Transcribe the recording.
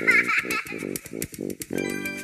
Thank you.